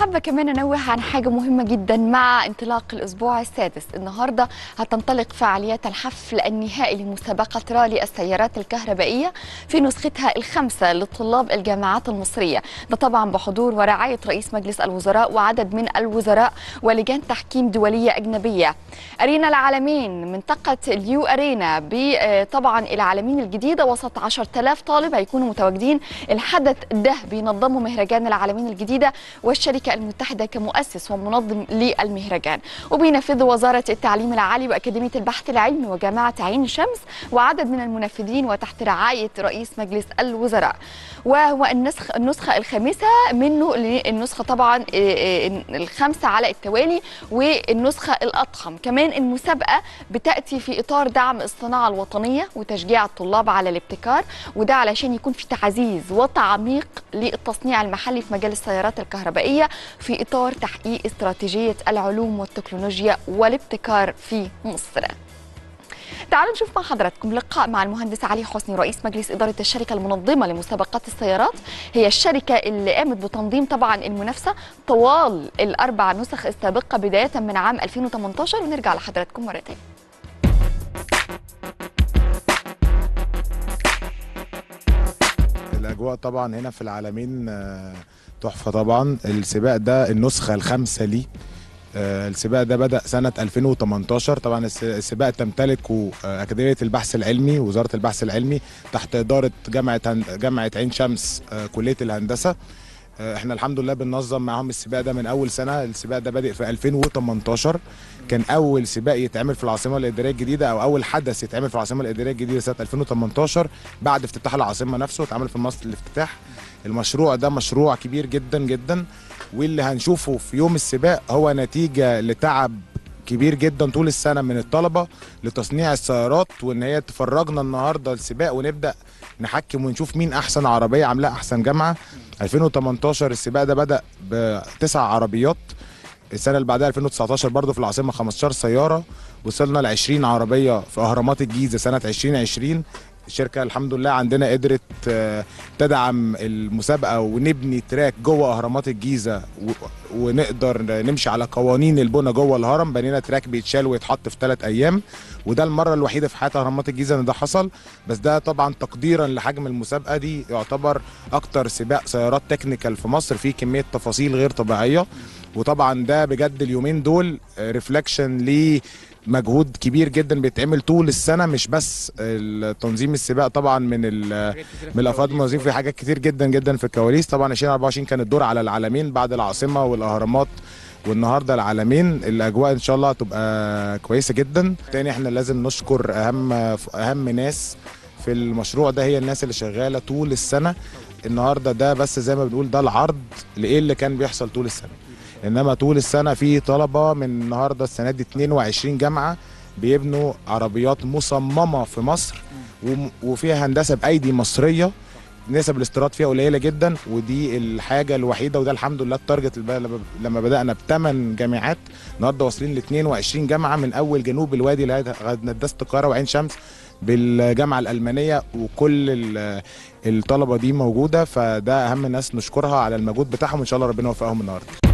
حابة كمان أنوه عن حاجة مهمة جدا مع انطلاق الأسبوع السادس. النهاردة هتنطلق فعاليات الحفل النهائي لمسابقة رالي السيارات الكهربائية في نسختها الخامسة لطلاب الجامعات المصرية. ده طبعا بحضور ورعاية رئيس مجلس الوزراء وعدد من الوزراء ولجان تحكيم دولية أجنبية. أرينا العالمين منطقة اليو أرينا طبعا العالمين الجديدة وسط 10000 طالب هيكونوا متواجدين. الحدث ده بينظمه مهرجان العالمين الجديدة المتحدة كمؤسس ومنظم للمهرجان. وبينفذ وزارة التعليم العالي وأكاديمية البحث العلمي وجامعة عين شمس وعدد من المنفذين وتحت رعاية رئيس مجلس الوزراء. وهو النسخ النسخة الخامسة منه النسخة طبعا الخامسة على التوالي والنسخة الأضخم. كمان المسابقة بتأتي في إطار دعم الصناعة الوطنية وتشجيع الطلاب على الابتكار وده علشان يكون في تعزيز وتعميق للتصنيع المحلي في مجال السيارات الكهربائية في إطار تحقيق استراتيجية العلوم والتكنولوجيا والابتكار في مصر. تعالوا نشوف مع حضراتكم لقاء مع المهندس علي حسني رئيس مجلس إدارة الشركة المنظمة لمسابقات السيارات. هي الشركة اللي قامت بتنظيم طبعا المنافسة طوال الأربع نسخ السابقة بداية من عام 2018 ونرجع لحضراتكم مرة تانية. الأجواء طبعا هنا في العالمين تحفة طبعا. السباق ده النسخة الخامسة ليه. السباق ده بدأ سنة 2018 طبعا السباق تمتلكه أكاديمية البحث العلمي وزارة البحث العلمي تحت إدارة جامعة جامعة عين شمس كلية الهندسة. إحنا الحمد لله بننظم معاهم السباق ده من أول سنة. السباق ده بادئ في 2018 كان أول سباق يتعمل في العاصمة الإدارية الجديدة أو أول حدث يتعمل في العاصمة الإدارية الجديدة سنة 2018 بعد افتتاح العاصمة نفسه اتعمل في مصر الافتتاح. المشروع ده مشروع كبير جدا جدا. واللي هنشوفه في يوم السباق هو نتيجة لتعب كبير جدا طول السنة من الطلبة لتصنيع السيارات وإن هي تفرجنا النهارده السباق ونبدأ نحكم ونشوف مين أحسن عربية عاملة أحسن جامعة. 2018 السباق ده بدأ بتسع عربيات السنة اللي بعدها 2019 برضه في العاصمة 15 سيارة وصلنا ل 20 عربية في أهرامات الجيزة سنة 2020 الشركة الحمد لله عندنا قدرت تدعم المسابقة ونبني track جوه أهرامات الجيزة ونقدر نمشي على قوانين البنى جوه الهرم. بنينا track بيتشال ويتحط في ثلاث أيام وده المرة الوحيدة في حياة أهرامات الجيزة إن ده حصل. بس ده طبعا تقديرا لحجم المسابقة دي يعتبر أكتر سباق سيارات technical في مصر فيه كمية تفاصيل غير طبيعية. وطبعا ده بجد اليومين دول ريفلكشن ليه مجهود كبير جدا بيتعمل طول السنة مش بس تنظيم السباق طبعا من من الأفراد المنظمين في حاجات كتير جدا جدا في الكواليس. طبعا 2024 كان الدور على العالمين بعد العاصمة والأهرامات والنهاردة العالمين. الأجواء إن شاء الله هتبقى كويسة جدا. تاني إحنا لازم نشكر أهم أهم ناس في المشروع ده هي الناس اللي شغالة طول السنة. النهارده ده بس زي ما بنقول ده العرض لإيه اللي كان بيحصل طول السنة. إنما طول السنة في طلبة من النهارده السنة دي 22 جامعة بيبنوا عربيات مصممة في مصر وفيها هندسة بأيدي مصرية. نسب الاستيراد فيها قليلة جدا ودي الحاجة الوحيدة وده الحمد لله التارجت لما بدأنا بثمان جامعات. النهارده واصلين ل 22 جامعة من أول جنوب الوادي لغايه هندسه القاهرة وعين شمس بالجامعة الألمانية وكل الطلبة دي موجودة. فده أهم ناس نشكرها على المجهود بتاعهم ان شاء الله ربنا يوفقهم النهارده.